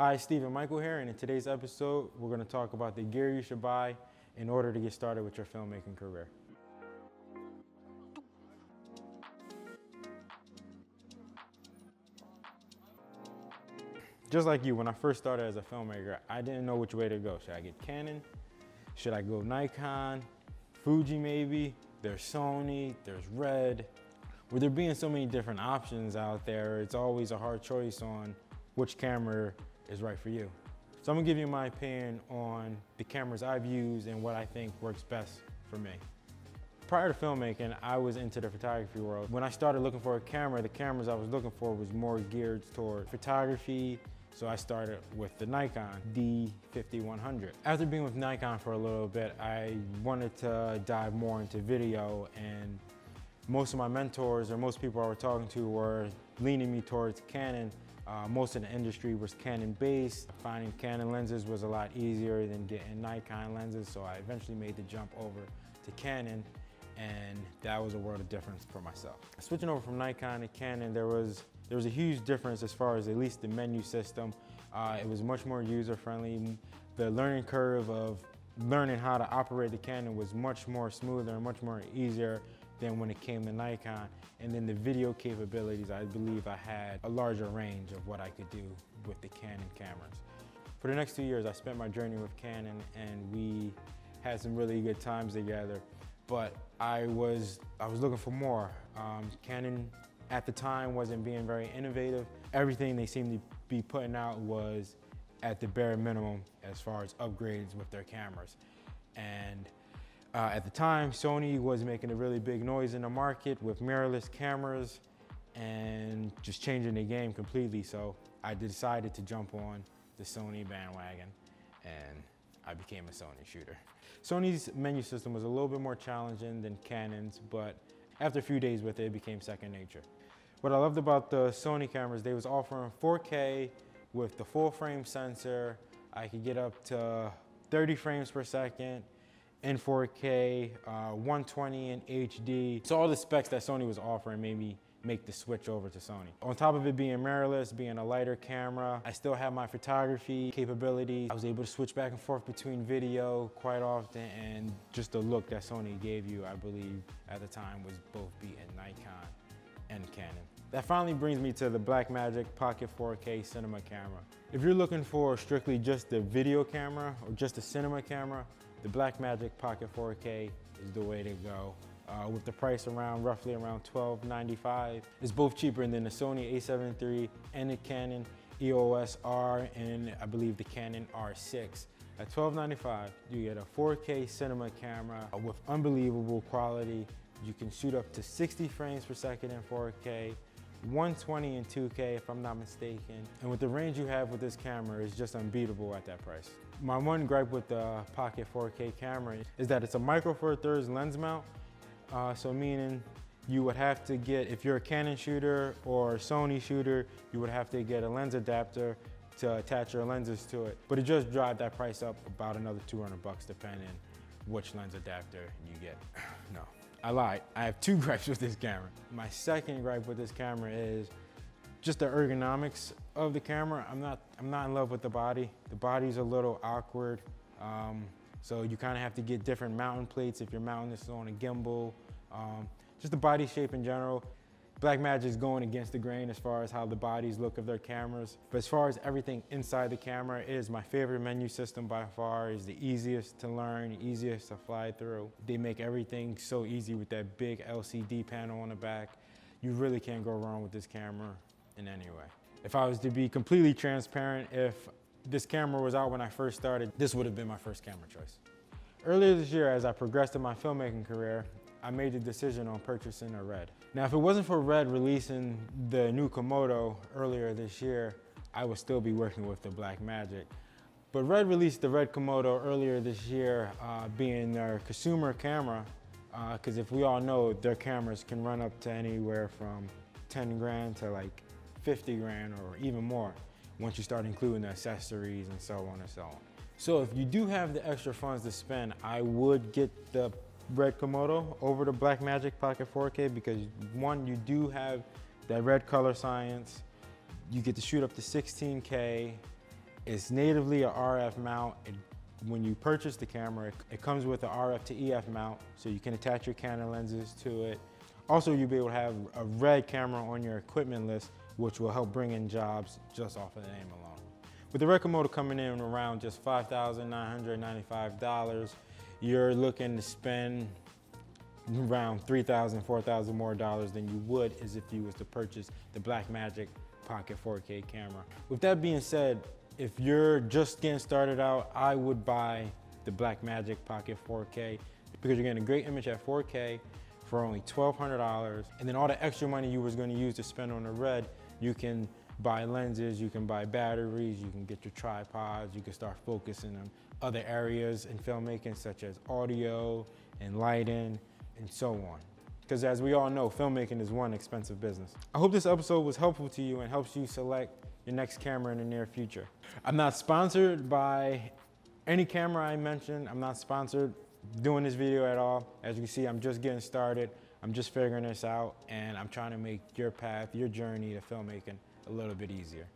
Hi, Steven Michael here, and in today's episode, we're going to talk about the gear you should buy in order to get started with your filmmaking career. Just like you, when I first started as a filmmaker, I didn't know which way to go. Should I get Canon? Should I go Nikon? Fuji maybe? There's Sony, there's Red. With there being so many different options out there, it's always a hard choice on which camera is right for you. So I'm gonna give you my opinion on the cameras I've used and what I think works best for me. Prior to filmmaking, I was into the photography world. When I started looking for a camera, the cameras I was looking for was more geared toward photography, so I started with the Nikon D5100. After being with Nikon for a little bit, I wanted to dive more into video and most of my mentors or most people I was talking to were leaning me towards Canon. Uh, most of the industry was Canon based. Finding Canon lenses was a lot easier than getting Nikon lenses, so I eventually made the jump over to Canon and that was a world of difference for myself. Switching over from Nikon to Canon, there was there was a huge difference as far as at least the menu system. Uh, it was much more user-friendly. The learning curve of learning how to operate the Canon was much more smoother and much more easier than when it came to Nikon. And then the video capabilities, I believe I had a larger range of what I could do with the Canon cameras. For the next two years, I spent my journey with Canon and we had some really good times together. But I was, I was looking for more. Um, Canon at the time wasn't being very innovative. Everything they seemed to be putting out was at the bare minimum as far as upgrades with their cameras. And uh, at the time, Sony was making a really big noise in the market with mirrorless cameras and just changing the game completely. So I decided to jump on the Sony bandwagon and I became a Sony shooter. Sony's menu system was a little bit more challenging than Canon's, but after a few days with it, it became second nature. What I loved about the Sony cameras, they was offering 4K with the full frame sensor. I could get up to 30 frames per second in 4K, uh, 120 in HD. So all the specs that Sony was offering made me make the switch over to Sony. On top of it being mirrorless, being a lighter camera, I still have my photography capability. I was able to switch back and forth between video quite often and just the look that Sony gave you, I believe at the time was both beating Nikon and Canon. That finally brings me to the Blackmagic Pocket 4K cinema camera. If you're looking for strictly just the video camera or just a cinema camera, the Blackmagic Pocket 4K is the way to go. Uh, with the price around roughly around $12.95. It's both cheaper than the Sony a7 III and the Canon EOS R and I believe the Canon R6. At $12.95, you get a 4K cinema camera with unbelievable quality you can shoot up to 60 frames per second in 4K, 120 in 2K if I'm not mistaken. And with the range you have with this camera, it's just unbeatable at that price. My one gripe with the Pocket 4K camera is that it's a micro four thirds lens mount. Uh, so meaning you would have to get, if you're a Canon shooter or Sony shooter, you would have to get a lens adapter to attach your lenses to it. But it just drive that price up about another 200 bucks depending which lens adapter you get. no. I lied. I have two gripes with this camera. My second gripe with this camera is just the ergonomics of the camera. I'm not, I'm not in love with the body. The body's a little awkward. Um, so you kind of have to get different mounting plates if you're mounting this on a gimbal. Um, just the body shape in general. Blackmagic's going against the grain as far as how the bodies look of their cameras. But as far as everything inside the camera, it is my favorite menu system by far. It's the easiest to learn, easiest to fly through. They make everything so easy with that big LCD panel on the back. You really can't go wrong with this camera in any way. If I was to be completely transparent, if this camera was out when I first started, this would have been my first camera choice. Earlier this year, as I progressed in my filmmaking career, I made the decision on purchasing a Red. Now, if it wasn't for Red releasing the new Komodo earlier this year, I would still be working with the Blackmagic. But Red released the Red Komodo earlier this year, uh, being their consumer camera, because uh, if we all know, their cameras can run up to anywhere from 10 grand to like 50 grand or even more once you start including the accessories and so on and so on. So if you do have the extra funds to spend, I would get the red Komodo over the Blackmagic Pocket 4K because one, you do have that red color science. You get to shoot up to 16K It's natively a RF mount. It, when you purchase the camera, it, it comes with an RF to EF mount, so you can attach your Canon lenses to it. Also, you'll be able to have a red camera on your equipment list, which will help bring in jobs just off of the name alone. With the Red Komodo coming in around just $5,995, you're looking to spend around $3,000, $4,000 more dollars than you would as if you was to purchase the Blackmagic Pocket 4K camera. With that being said, if you're just getting started out, I would buy the Blackmagic Pocket 4K because you're getting a great image at 4K for only $1,200. And then all the extra money you was gonna use to spend on the red, you can buy lenses, you can buy batteries, you can get your tripods, you can start focusing on other areas in filmmaking such as audio and lighting and so on. Because as we all know, filmmaking is one expensive business. I hope this episode was helpful to you and helps you select your next camera in the near future. I'm not sponsored by any camera I mentioned. I'm not sponsored doing this video at all. As you can see, I'm just getting started. I'm just figuring this out and I'm trying to make your path, your journey to filmmaking a little bit easier.